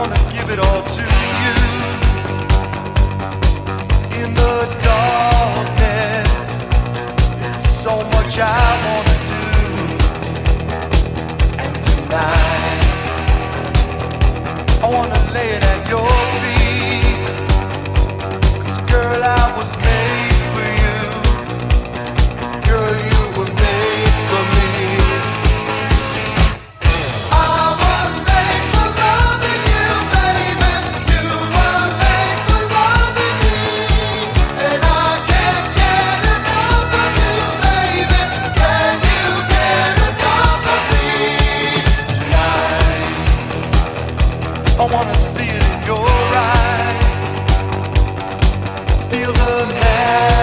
wanna give it all to you. In the darkness so much I wanna do. And tonight I wanna lay it at your i see it Feel the magic.